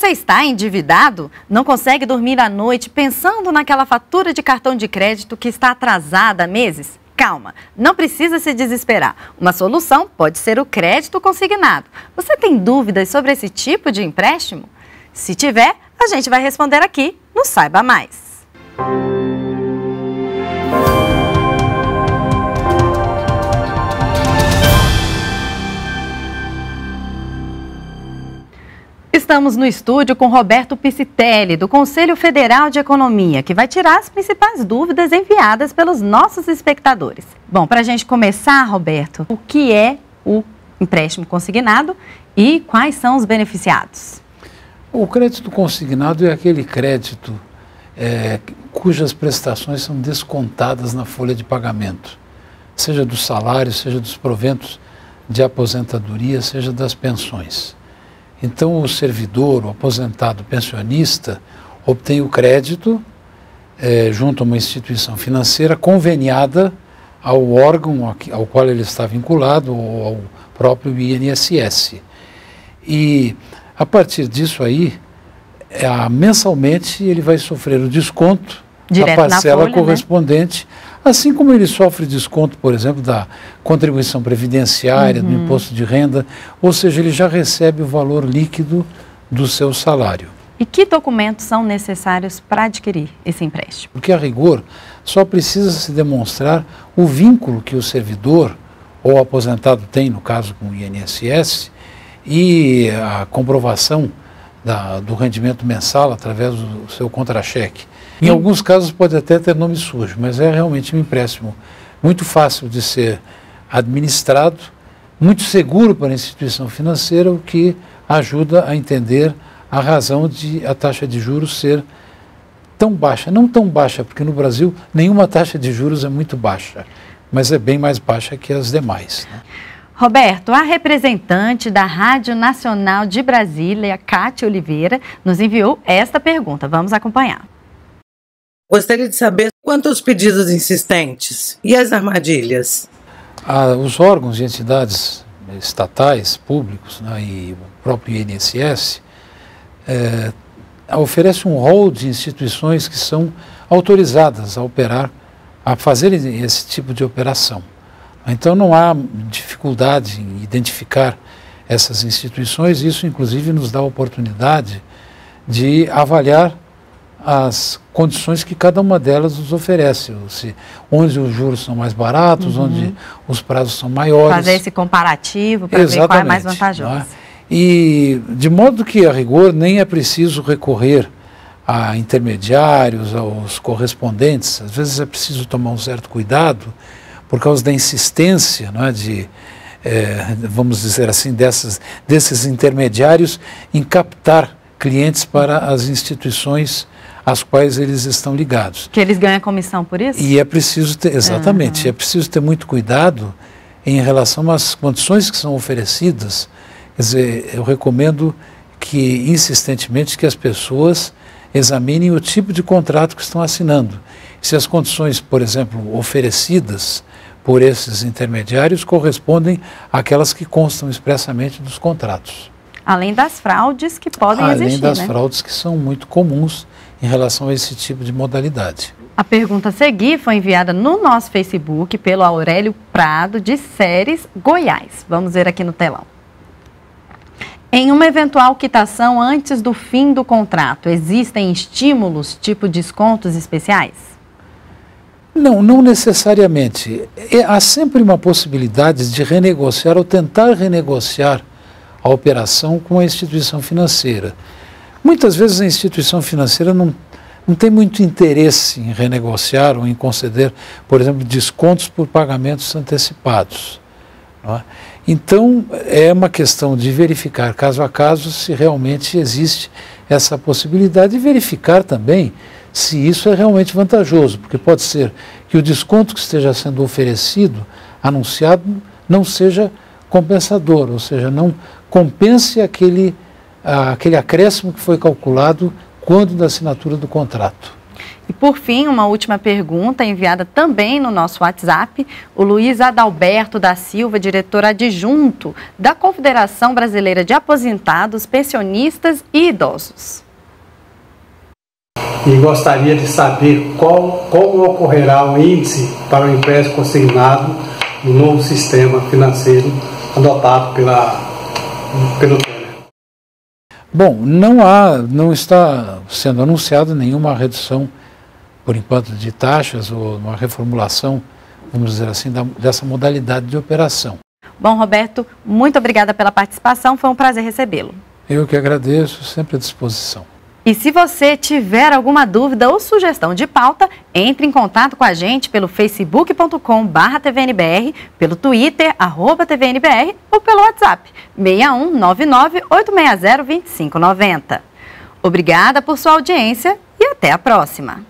Você está endividado? Não consegue dormir à noite pensando naquela fatura de cartão de crédito que está atrasada há meses? Calma, não precisa se desesperar. Uma solução pode ser o crédito consignado. Você tem dúvidas sobre esse tipo de empréstimo? Se tiver, a gente vai responder aqui no Saiba Mais. Estamos no estúdio com Roberto Piscitelli, do Conselho Federal de Economia, que vai tirar as principais dúvidas enviadas pelos nossos espectadores. Bom, para a gente começar, Roberto, o que é o empréstimo consignado e quais são os beneficiados? O crédito consignado é aquele crédito é, cujas prestações são descontadas na folha de pagamento, seja dos salários, seja dos proventos de aposentadoria, seja das pensões. Então, o servidor, o aposentado, o pensionista, obtém o crédito é, junto a uma instituição financeira conveniada ao órgão ao qual ele está vinculado, ou ao próprio INSS. E, a partir disso aí, é, mensalmente ele vai sofrer o desconto Direto da parcela folha, né? correspondente né? Assim como ele sofre desconto, por exemplo, da contribuição previdenciária, uhum. do imposto de renda, ou seja, ele já recebe o valor líquido do seu salário. E que documentos são necessários para adquirir esse empréstimo? Porque, a rigor, só precisa se demonstrar o vínculo que o servidor ou aposentado tem, no caso com o INSS, e a comprovação da, do rendimento mensal através do seu contra-cheque. Em alguns casos pode até ter nome sujo, mas é realmente um empréstimo muito fácil de ser administrado, muito seguro para a instituição financeira, o que ajuda a entender a razão de a taxa de juros ser tão baixa. Não tão baixa, porque no Brasil nenhuma taxa de juros é muito baixa, mas é bem mais baixa que as demais. Né? Roberto, a representante da Rádio Nacional de Brasília, Cátia Oliveira, nos enviou esta pergunta. Vamos acompanhar. Gostaria de saber quantos pedidos insistentes e as armadilhas? Ah, os órgãos e entidades estatais, públicos né, e o próprio INSS é, oferece um rol de instituições que são autorizadas a operar, a fazer esse tipo de operação. Então não há dificuldade em identificar essas instituições, isso inclusive nos dá a oportunidade de avaliar as condições que cada uma delas nos oferece, se, onde os juros são mais baratos, uhum. onde os prazos são maiores. Fazer esse comparativo para ver qual é mais vantajoso. É? E de modo que, a rigor, nem é preciso recorrer a intermediários, aos correspondentes. Às vezes é preciso tomar um certo cuidado por causa da insistência não é, de, é, vamos dizer assim, dessas, desses intermediários em captar clientes para as instituições às quais eles estão ligados. Que eles ganham comissão por isso? E é preciso ter, exatamente, uhum. é preciso ter muito cuidado em relação às condições que são oferecidas. Quer dizer, eu recomendo que insistentemente que as pessoas examinem o tipo de contrato que estão assinando. Se as condições, por exemplo, oferecidas por esses intermediários correspondem àquelas que constam expressamente dos contratos. Além das fraudes que podem Além existir. Além das né? fraudes que são muito comuns em relação a esse tipo de modalidade. A pergunta a seguir foi enviada no nosso Facebook pelo Aurélio Prado, de Séries Goiás. Vamos ver aqui no telão. Em uma eventual quitação antes do fim do contrato, existem estímulos, tipo descontos especiais? Não, não necessariamente. É, há sempre uma possibilidade de renegociar ou tentar renegociar a operação com a instituição financeira. Muitas vezes a instituição financeira não, não tem muito interesse em renegociar ou em conceder, por exemplo, descontos por pagamentos antecipados. É? Então, é uma questão de verificar caso a caso se realmente existe essa possibilidade e verificar também se isso é realmente vantajoso, porque pode ser que o desconto que esteja sendo oferecido, anunciado, não seja compensador, ou seja, não compense aquele aquele acréscimo que foi calculado quando da assinatura do contrato. E por fim, uma última pergunta enviada também no nosso WhatsApp. O Luiz Adalberto da Silva, diretor adjunto da Confederação Brasileira de Aposentados, Pensionistas e Idosos. E gostaria de saber qual, como ocorrerá o índice para o empréstimo consignado no novo sistema financeiro adotado pela, pelo Bom, não há, não está sendo anunciada nenhuma redução, por enquanto, de taxas ou uma reformulação, vamos dizer assim, da, dessa modalidade de operação. Bom, Roberto, muito obrigada pela participação, foi um prazer recebê-lo. Eu que agradeço, sempre à disposição. E se você tiver alguma dúvida ou sugestão de pauta, entre em contato com a gente pelo facebook.com tvnbr, pelo twitter, arroba tvnbr ou pelo WhatsApp 6199-860-2590. Obrigada por sua audiência e até a próxima.